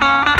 Bye.